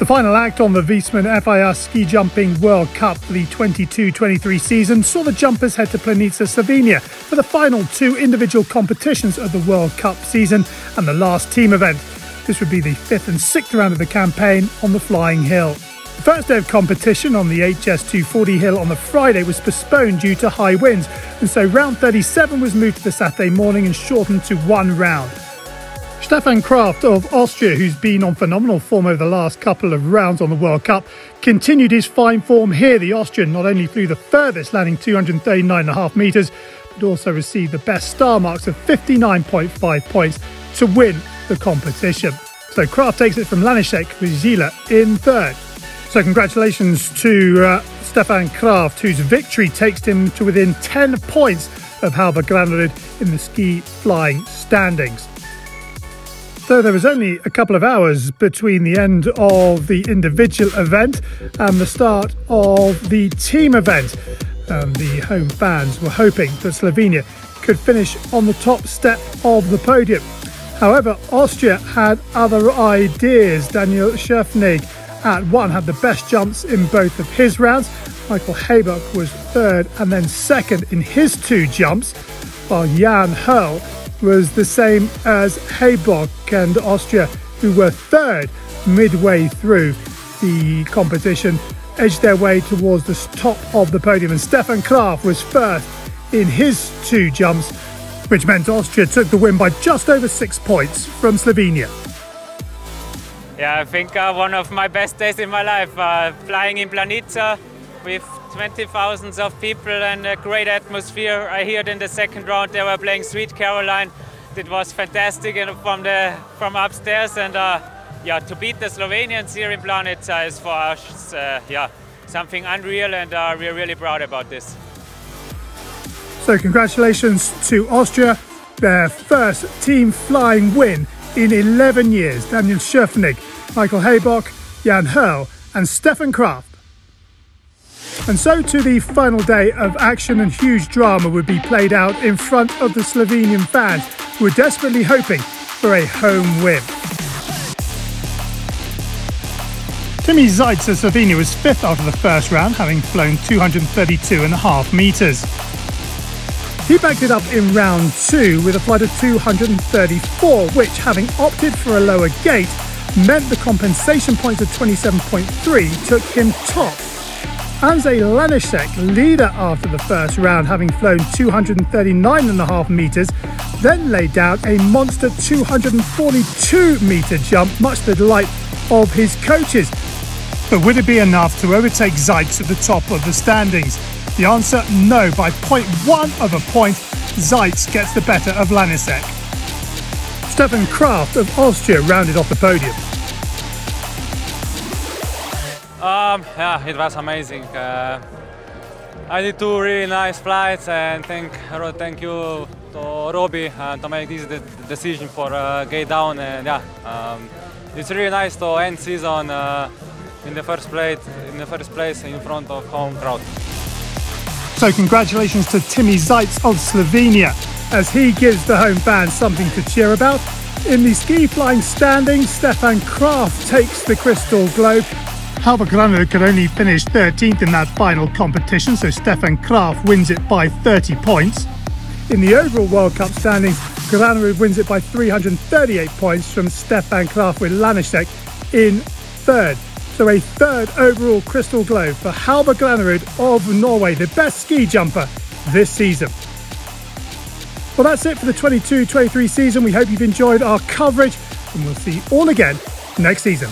The final act on the Viessmann FIS Ski Jumping World Cup for the 22-23 season saw the jumpers head to Planica, Slovenia for the final two individual competitions of the World Cup season and the last team event. This would be the fifth and sixth round of the campaign on the Flying Hill. The first day of competition on the HS240 hill on the Friday was postponed due to high winds, and so round 37 was moved to the Saturday morning and shortened to one round. Stefan Kraft of Austria, who's been on phenomenal form over the last couple of rounds on the World Cup, continued his fine form here. The Austrian not only flew the furthest, landing 239.5 metres, but also received the best star marks of 59.5 points to win the competition. So Kraft takes it from Lanišek with Żyła in third. So congratulations to uh, Stefan Kraft, whose victory takes him to within 10 points of Halvor Granerud in the ski flying standings. So there was only a couple of hours between the end of the individual event and the start of the team event. And the home fans were hoping that Slovenia could finish on the top step of the podium. However, Austria had other ideas. Daniel Tschofenig at one had the best jumps in both of his rounds. Michael Hayböck was third and then second in his two jumps, while Jan Hörl was the same as Hayböck and Austria, who were third midway through the competition, edged their way towards the top of the podium. And Stefan Kraft was first in his two jumps, which meant Austria took the win by just over six points from Slovenia. Yeah, I think uh, one of my best days in my life, uh, flying in Planica with 20,000 of people and a great atmosphere. I heard in the second round they were playing Sweet Caroline. It was fantastic from the from upstairs and uh, yeah, to beat the Slovenians here in Planica is for us uh, yeah something unreal and uh, we're really proud about this. So congratulations to Austria, their first team flying win in 11 years. Daniel Tschofenig, Michael Hayböck, Jan Hörl and Stefan Kraft and so to the final day of action and huge drama would be played out in front of the Slovenian fans who were desperately hoping for a home win. Timi Zajc of Slovenia was fifth after the first round, having flown 232.5 metres. He backed it up in round two with a flight of 234, which, having opted for a lower gate, meant the compensation points of 27.3 took him top Anže Lanišek, leader after the first round, having flown 239.5 metres, then laid down a monster 242 metre jump, much to the delight of his coaches. But would it be enough to overtake Zajc at the top of the standings? The answer, no. By 0.1 of a point, Zajc gets the better of Lanišek. Stefan Kraft of Austria rounded off the podium. Um, yeah, it was amazing. Uh, I did two really nice flights and thank, thank you to Robbie uh, to make this decision for uh, gate down and yeah, um, it's really nice to end season uh, in the first place in the first place in front of home crowd. So congratulations to Timi Zajc of Slovenia as he gives the home fans something to cheer about. In the ski flying standings, Stefan Kraft takes the crystal globe Halvor Granerud could only finish 13th in that final competition, so Stefan Kraft wins it by 30 points. In the overall World Cup standings, Granerud wins it by 338 points from Stefan Kraft with Lanišek in third. So a third overall Crystal Globe for Halvor Granerud of Norway, the best ski jumper this season. Well, that's it for the 22-23 season. We hope you've enjoyed our coverage and we'll see you all again next season.